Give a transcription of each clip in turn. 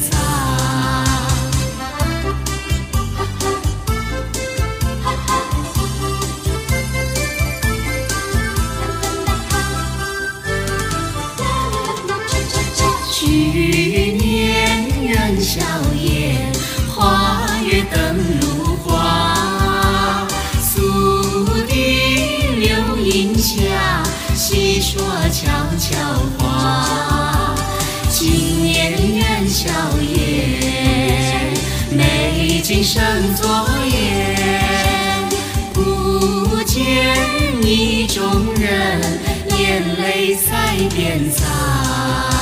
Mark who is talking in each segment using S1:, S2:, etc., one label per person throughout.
S1: 擦。去年元宵夜，花月灯如画，素地流银下，细说悄悄话。笑颜美景胜昨夜。不见意中人眼泪腮边
S2: 藏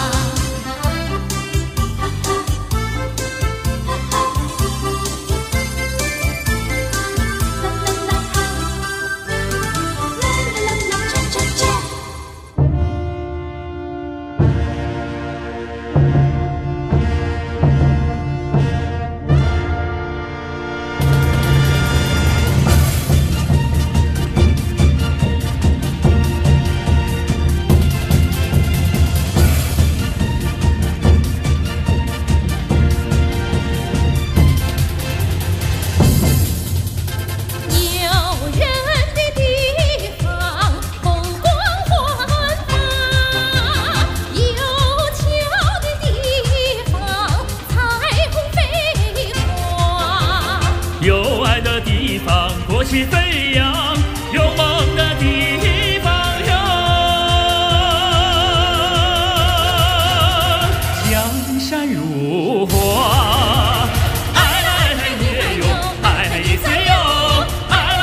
S2: 方，
S3: 国旗飞扬；有梦的地方有江山如画。爱来也有，爱一次有，爱来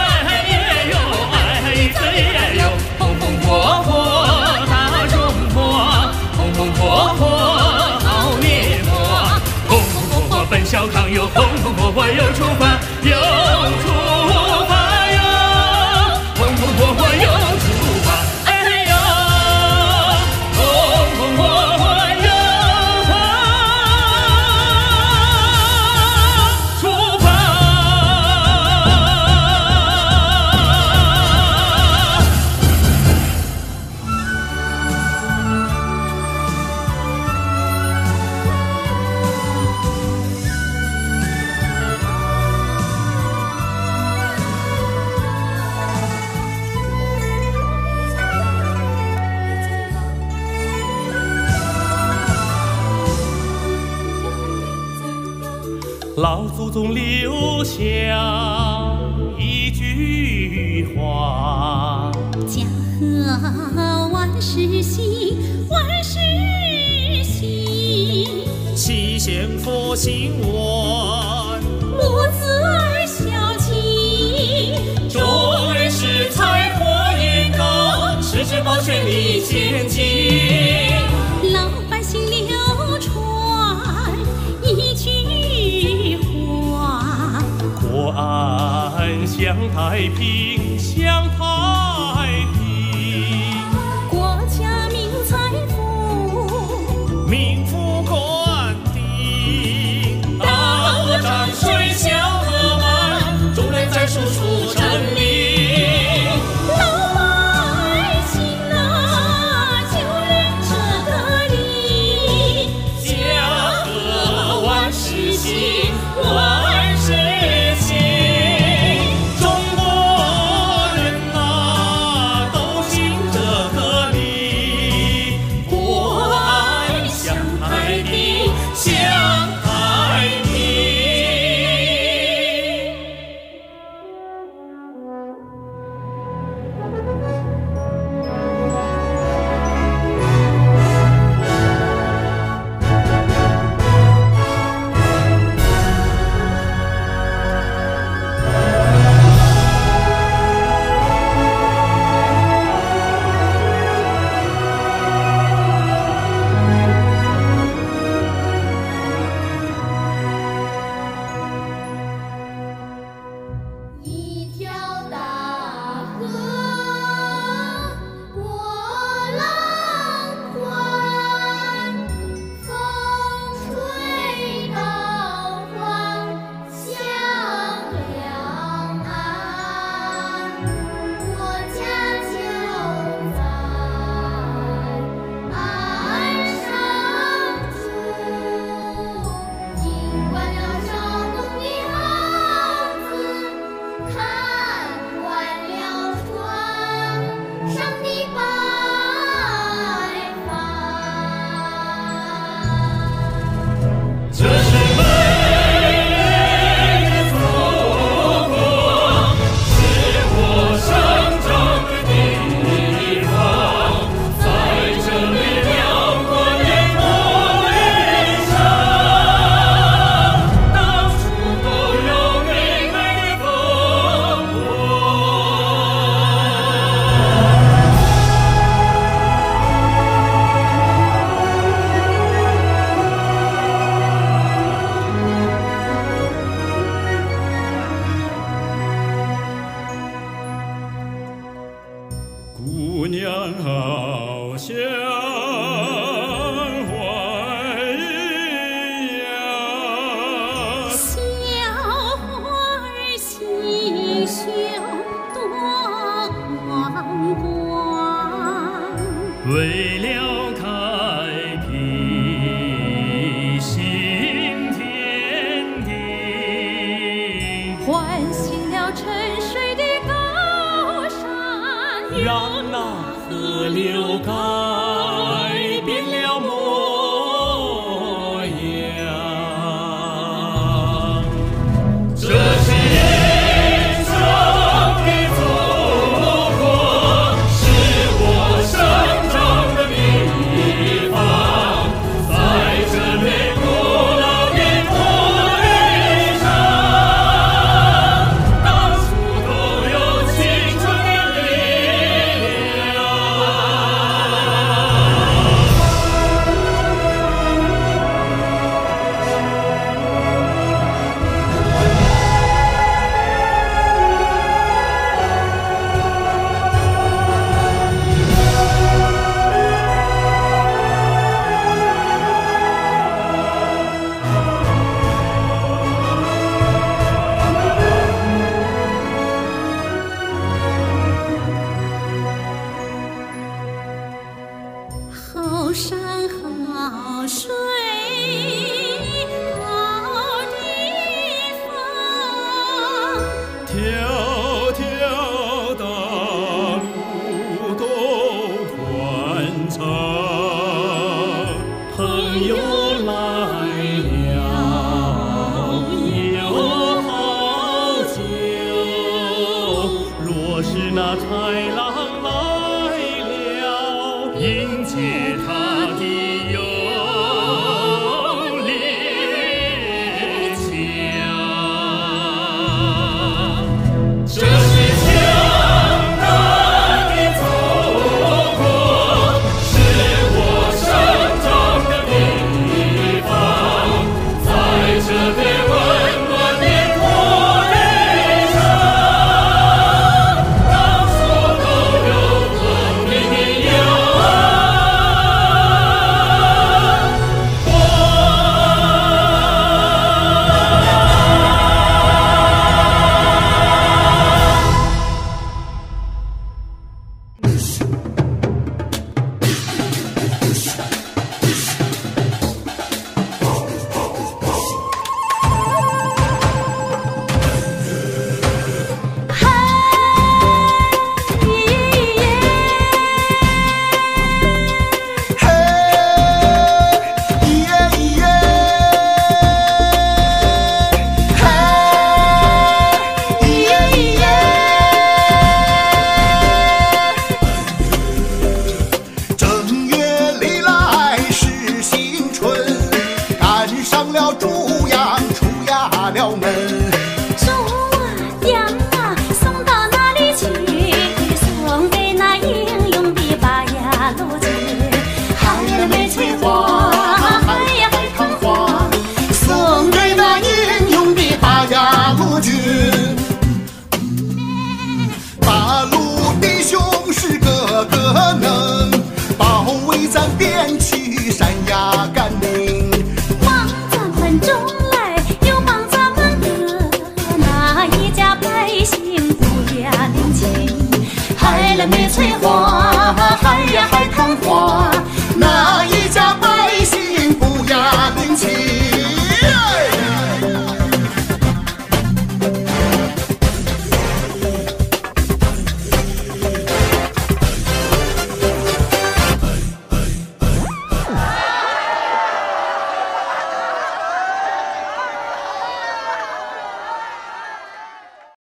S3: 也有，爱一次也有。红红火火大中国，红红火火好年华。红红火火奔小康哟，红红火火又出老祖宗留下一句话。
S2: 家和万事兴，万事兴。
S3: 七贤佛心愿，
S2: 母子儿孝敬，
S3: 众人是财货运高，世之保全力前进。安享太平，享姑娘好像让那河流干。了
S4: 猪羊出了门
S2: 猪啊羊啊送到哪里去。送给那英勇的八路军花
S4: 送给那英勇的八路军八路弟兄